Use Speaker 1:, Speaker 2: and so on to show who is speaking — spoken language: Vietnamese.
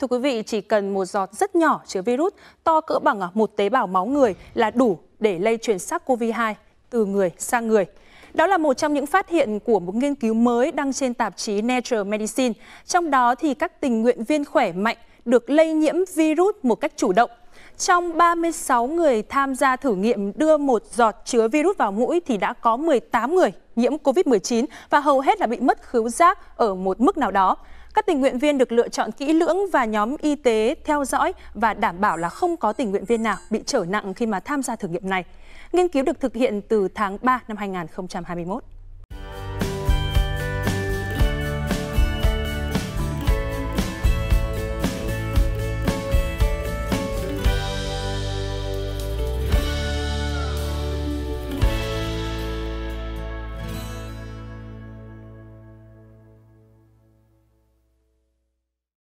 Speaker 1: Thưa quý vị, chỉ cần một giọt rất nhỏ chứa virus to cỡ bằng à, một tế bào máu người là đủ để lây truyền SARS-CoV-2 từ người sang người. Đó là một trong những phát hiện của một nghiên cứu mới đăng trên tạp chí Nature Medicine. Trong đó thì các tình nguyện viên khỏe mạnh được lây nhiễm virus một cách chủ động. Trong 36 người tham gia thử nghiệm đưa một giọt chứa virus vào mũi thì đã có 18 người nhiễm COVID-19 và hầu hết là bị mất khứu giác ở một mức nào đó. Các tình nguyện viên được lựa chọn kỹ lưỡng và nhóm y tế theo dõi và đảm bảo là không có tình nguyện viên nào bị trở nặng khi mà tham gia thử nghiệm này. Nghiên cứu được thực hiện từ tháng 3 năm 2021.